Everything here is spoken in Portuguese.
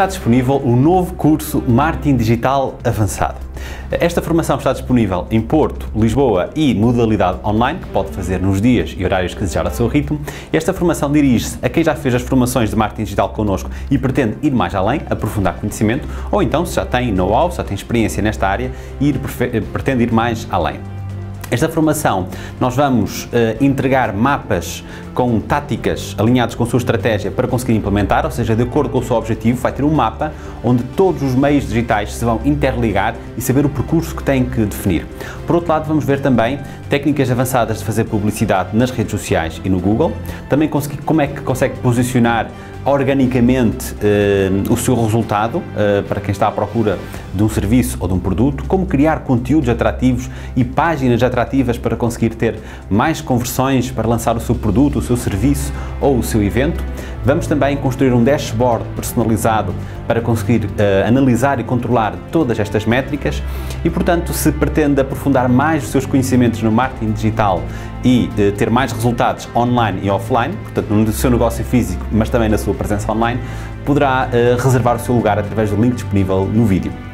está disponível o novo curso Marketing Digital Avançado. Esta formação está disponível em Porto, Lisboa e modalidade online, que pode fazer nos dias e horários que desejar a seu ritmo. Esta formação dirige-se a quem já fez as formações de marketing digital connosco e pretende ir mais além, aprofundar conhecimento, ou então se já tem know-how, já tem experiência nesta área e pretende ir mais além. Esta formação nós vamos uh, entregar mapas com táticas alinhados com a sua estratégia para conseguir implementar, ou seja, de acordo com o seu objetivo, vai ter um mapa onde todos os meios digitais se vão interligar e saber o percurso que tem que definir. Por outro lado, vamos ver também técnicas avançadas de fazer publicidade nas redes sociais e no Google, também conseguir, como é que consegue posicionar organicamente uh, o seu resultado uh, para quem está à procura de um serviço ou de um produto, como criar conteúdos atrativos e páginas atrativas para conseguir ter mais conversões para lançar o seu produto, o seu serviço ou o seu evento. Vamos também construir um dashboard personalizado para conseguir uh, analisar e controlar todas estas métricas e, portanto, se pretende aprofundar mais os seus conhecimentos no marketing digital e uh, ter mais resultados online e offline, portanto, no seu negócio físico, mas também na sua presença online, poderá uh, reservar o seu lugar através do link disponível no vídeo.